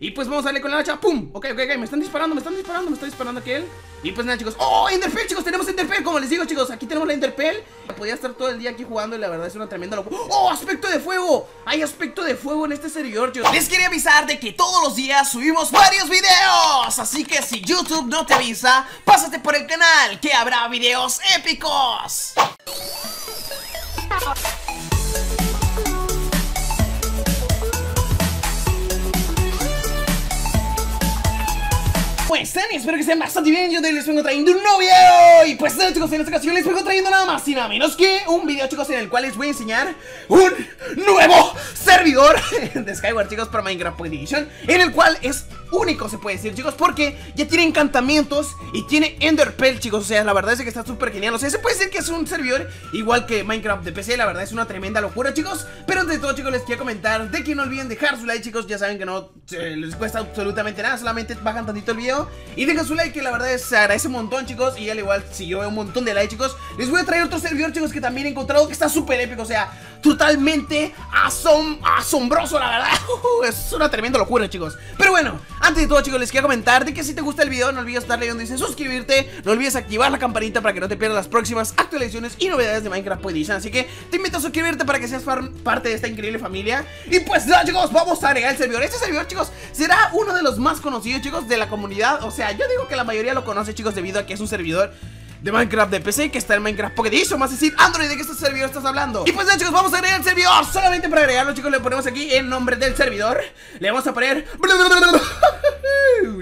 Y pues vamos a darle con la hacha, ¡pum! Ok, ok, ok, me están disparando, me están disparando, me está disparando aquel Y pues nada chicos, ¡oh! Enderpell chicos, tenemos Enderpell, como les digo chicos, aquí tenemos la Enderpell Podía estar todo el día aquí jugando y la verdad es una tremenda locura ¡Oh! ¡Aspecto de fuego! Hay aspecto de fuego en este servidor chicos Les quería avisar de que todos los días subimos varios videos Así que si YouTube no te avisa, pásate por el canal que habrá videos épicos Pues están? Espero que estén bastante bien, yo les vengo trayendo un nuevo video Y pues nada chicos, en esta ocasión les vengo trayendo nada más y nada menos que un video chicos en el cual les voy a enseñar un nuevo servidor de Skyward chicos para Minecraft Edition En el cual es único se puede decir chicos porque ya tiene encantamientos y tiene Enderpell chicos O sea, la verdad es que está súper genial, o sea, se puede decir que es un servidor igual que Minecraft de PC La verdad es una tremenda locura chicos Pero antes de todo chicos les quiero comentar de que no olviden dejar su like chicos Ya saben que no les cuesta absolutamente nada, solamente bajan tantito el video y dejen su like que la verdad es, se agradece un montón chicos Y al igual si yo veo un montón de like chicos Les voy a traer otro servidor chicos que también he encontrado que está súper épico O sea, totalmente asombroso la verdad. Es una tremenda locura chicos. Pero bueno, antes de todo chicos les quiero comentar de que si te gusta el video no olvides darle donde dice suscribirte. No olvides activar la campanita para que no te pierdas las próximas actualizaciones y novedades de Minecraft Edition Así que te invito a suscribirte para que seas parte de esta increíble familia. Y pues nada chicos, vamos a agregar el servidor. Este servidor chicos será uno de los más conocidos chicos de la comunidad. O sea, yo digo que la mayoría lo conoce chicos debido a que es un servidor de Minecraft de PC que está en Minecraft Pocket Edition Más decir, Android, ¿de qué este servidor estás hablando? Y pues ya chicos, vamos a agregar el servidor Solamente para agregarlo chicos le ponemos aquí el nombre del servidor Le vamos a poner...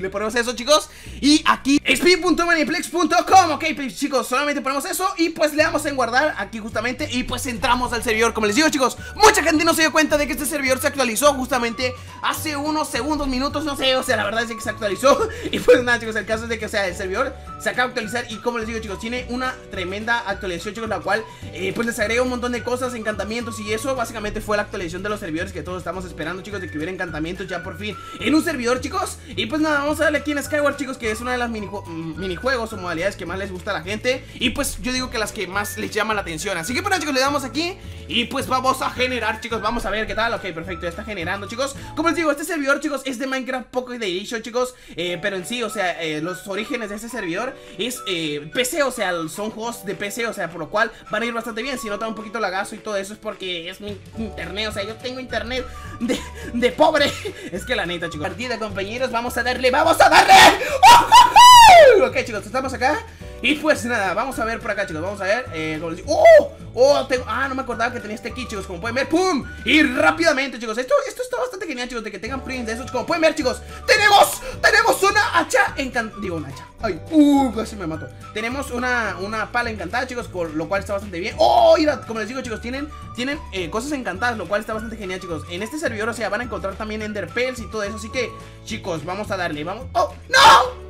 Le ponemos eso chicos Y aquí speed.maniplex.com Ok pues, chicos, solamente ponemos eso. Y pues le damos en guardar aquí justamente. Y pues entramos al servidor. Como les digo chicos, mucha gente no se dio cuenta de que este servidor se actualizó Justamente hace unos segundos, minutos, no sé. O sea, la verdad es que se actualizó. Y pues nada chicos, el caso es de que o sea, el servidor se acaba de actualizar. Y como les digo chicos, tiene una tremenda actualización chicos La cual eh, pues les agrega un montón de cosas, encantamientos Y eso. Básicamente fue la actualización de los servidores Que todos estamos esperando chicos De que hubiera encantamientos ya por fin en un servidor chicos. Y pues nada, vamos a darle aquí en Skyward chicos Que es una de las mm, minijuegos o modalidades que más les gusta a la gente. Y pues yo digo que las que más les llama la atención. Así que bueno chicos, le damos aquí. Y pues vamos a generar chicos, vamos a ver qué tal. Ok, perfecto, ya está generando chicos. Como les digo, este servidor chicos es de Minecraft Pocket Edition chicos. Eh, Pero en sí, o sea, eh, los orígenes de este servidor es eh, PC, o sea, son juegos de PC O sea, por lo cual van a ir bastante bien. Si nota un poquito lagazo y todo eso es porque es mi internet O sea, yo tengo internet de, de pobre. Es que la neta chicos. Partida compañeros, vamos a darle, vamos a darle Ok chicos, estamos acá y pues nada, vamos a ver por acá chicos Vamos a ver, eh, ¡Oh! ¡Oh! Tengo... Ah, no me acordaba que tenía este kit chicos Como pueden ver, ¡pum! Y rápidamente chicos Esto, esto está bastante genial chicos De que tengan prints de esos Como pueden ver chicos Tenemos, tenemos una hacha encantada Digo una hacha Ay, uh, casi me mato Tenemos una, una pala encantada chicos Con lo cual está bastante bien ¡Oh! Mira, como les digo chicos Tienen, tienen eh, cosas encantadas Lo cual está bastante genial chicos En este servidor, o sea, van a encontrar también enderpells y todo eso Así que, chicos, vamos a darle Vamos, ¡oh! ¡No!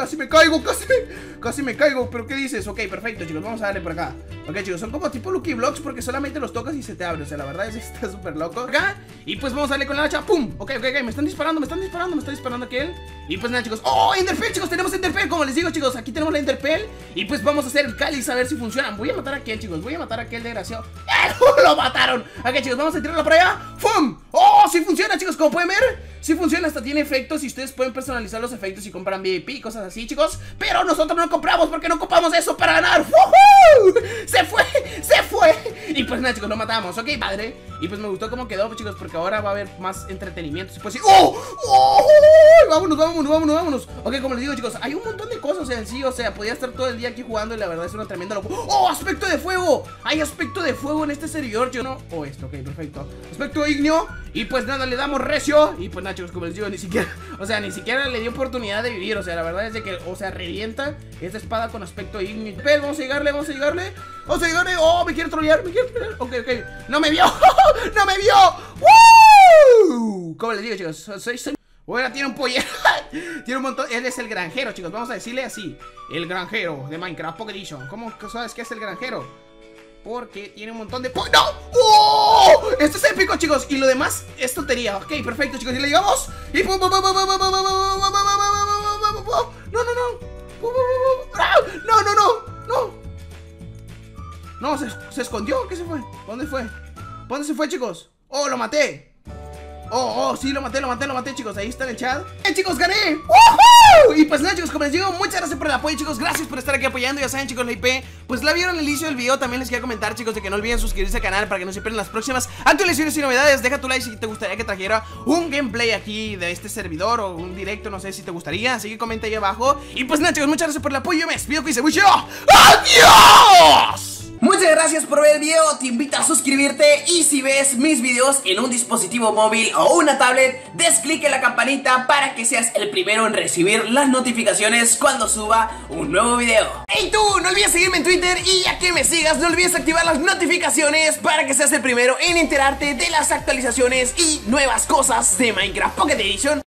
Casi me caigo, casi me, casi me caigo ¿Pero qué dices? Ok, perfecto chicos, vamos a darle por acá Ok chicos, son como tipo Lucky Blocks Porque solamente los tocas y se te abre O sea, la verdad es que está súper loco Acá, y pues vamos a darle con la hacha ¡Pum! Ok, ok, ok, me están disparando, me están disparando Me está disparando aquel Y pues nada chicos ¡Oh, Enderpell chicos! Tenemos Enderpell, como les digo chicos Aquí tenemos la Enderpell Y pues vamos a hacer el cáliz a ver si funciona Voy a matar a aquel chicos, voy a matar a aquel desgraciado ¡Eh! ¡Lo mataron! Ok chicos, vamos a tirarlo por allá ¡Pum! ¡Oh, sí funciona chicos! Como pueden ver Sí funciona, hasta tiene efectos y ustedes pueden personalizar los efectos y compran VIP y cosas así, chicos Pero nosotros no compramos porque no ocupamos eso para ganar ¡Se fue! ¡Se fue! Y pues nada, chicos, lo matamos, ¿ok, padre? Y pues me gustó cómo quedó, chicos, porque ahora va a haber más entretenimiento Se puede decir ¡Oh! ¡Oh! Vámonos, vámonos, vámonos, vámonos Ok, como les digo, chicos, hay un montón de cosas en sí O sea, podía estar todo el día aquí jugando y la verdad es una tremenda locura ¡Oh! ¡Aspecto de fuego! Hay aspecto de fuego en este servidor, yo no... Oh, esto, ok, perfecto Aspecto ignio Y pues nada, le damos recio Y pues nada, chicos, como les digo, ni siquiera O sea, ni siquiera le dio oportunidad de vivir O sea, la verdad es de que, o sea, revienta Esta espada con aspecto ignio Pero vamos a llegarle, vamos a llegarle Vamos a llegarle Oh, me quiere trollear, me quiere trollear Ok, ok, no me vio ¡No me vio! ¡Woo! Como les digo, chicos, soy... Bueno, tiene un pollero Tiene un montón, él es el granjero, chicos Vamos a decirle así, el granjero de Minecraft Pocket Edition ¿Cómo sabes que es el granjero? Porque tiene un montón de... ¡No! ¡Oh! Y lo demás es tontería Ok, perfecto, chicos Y le llegamos Y... No, no, no No, no, no No No, se, se escondió ¿Qué se fue? ¿Dónde fue? ¿Dónde se fue, chicos? ¡Oh, lo maté! Oh, oh, sí, lo maté, lo maté, lo maté, chicos. Ahí está en el chat. ¡Eh, chicos, gané! ¡Woohoo! Les digo, muchas gracias por el apoyo, chicos. Gracias por estar aquí apoyando. Ya saben, chicos, la IP. Pues la vieron al inicio del video. También les quería comentar, chicos, de que no olviden suscribirse al canal para que no se pierdan las próximas actualizaciones y novedades. Deja tu like si te gustaría que trajera un gameplay aquí de este servidor o un directo, no sé si te gustaría. Así que comenta ahí abajo. Y pues nada, chicos, muchas gracias por el apoyo. Me despido, que se mucho. ¡Adiós! Muchas gracias por ver el video, te invito a suscribirte y si ves mis videos en un dispositivo móvil o una tablet, des clic en la campanita para que seas el primero en recibir las notificaciones cuando suba un nuevo video. Y tú, no olvides seguirme en Twitter y ya que me sigas, no olvides activar las notificaciones para que seas el primero en enterarte de las actualizaciones y nuevas cosas de Minecraft Pocket Edition